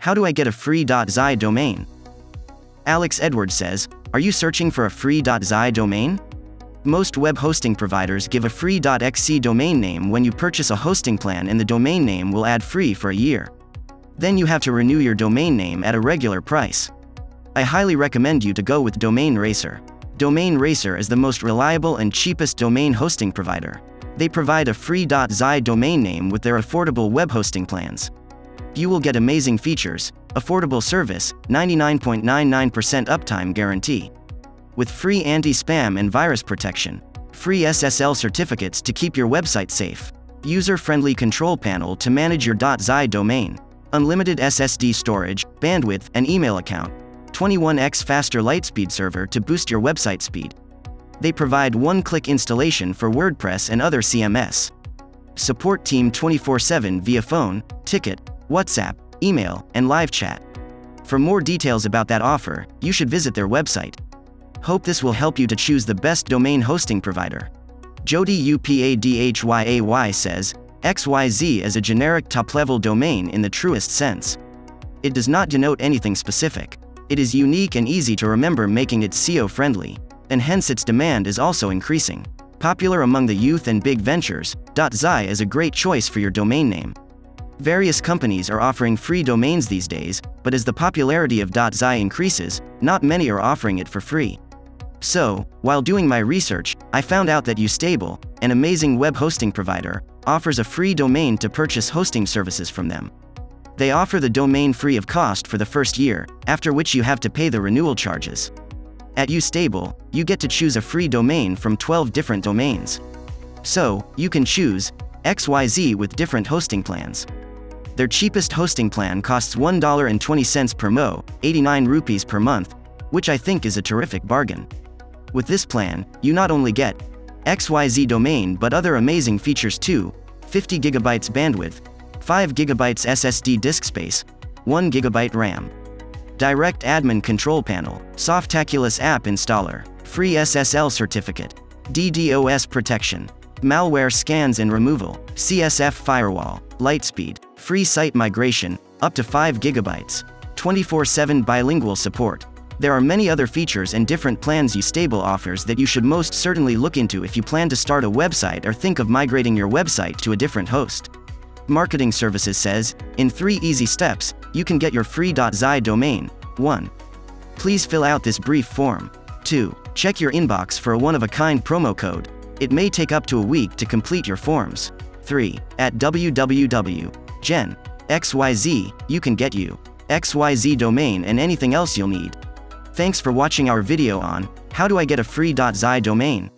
How do I get a free .xyz domain? Alex Edwards says, Are you searching for a free .xyz domain? Most web hosting providers give a free .xc domain name when you purchase a hosting plan and the domain name will add free for a year. Then you have to renew your domain name at a regular price. I highly recommend you to go with DomainRacer. Domain Racer is the most reliable and cheapest domain hosting provider. They provide a free .xyz domain name with their affordable web hosting plans. You will get amazing features, affordable service, 99.99% uptime guarantee. With free anti-spam and virus protection, free SSL certificates to keep your website safe, user-friendly control panel to manage your .xyz domain, unlimited SSD storage, bandwidth, and email account, 21x faster LiteSpeed server to boost your website speed. They provide one-click installation for WordPress and other CMS. Support team 24/7 via phone, ticket, WhatsApp, email, and live chat. For more details about that offer, you should visit their website. Hope this will help you to choose the best domain hosting provider. JYOTI UPADHYAY says, XYZ is a generic top-level domain in the truest sense. It does not denote anything specific. It is unique and easy to remember making it SEO-friendly, and hence its demand is also increasing. Popular among the youth and big ventures, .xyz is a great choice for your domain name. Various companies are offering free domains these days, but as the popularity of .xyz increases, not many are offering it for free. So, while doing my research, I found out that YouStable, an amazing web hosting provider, offers a free domain to purchase hosting services from them. They offer the domain free of cost for the first year, after which you have to pay the renewal charges. At YouStable, you get to choose a free domain from 12 different domains. So, you can choose XYZ with different hosting plans. Their cheapest hosting plan costs $1.20 per mo, 89 rupees per month, which I think is a terrific bargain. With this plan, you not only get XYZ domain but other amazing features too 50 GB bandwidth, 5 GB SSD disk space, 1 GB RAM. Direct Admin Control Panel, Softaculous App Installer, Free SSL Certificate, DDoS Protection, Malware Scans and Removal, CSF Firewall, LiteSpeed, free site migration, up to 5 gigabytes, 24-7 bilingual support. There are many other features and different plans YouStable offers that you should most certainly look into if you plan to start a website or think of migrating your website to a different host. Marketing Services says, in three easy steps, you can get your free free.xyz domain. 1. Please fill out this brief form. 2. Check your inbox for a one-of-a-kind promo code. It may take up to a week to complete your forms. 3. At www Gen. XYZ, you can get you. XYZ domain and anything else you'll need. Thanks for watching our video on, how do I get a free free.xyz domain?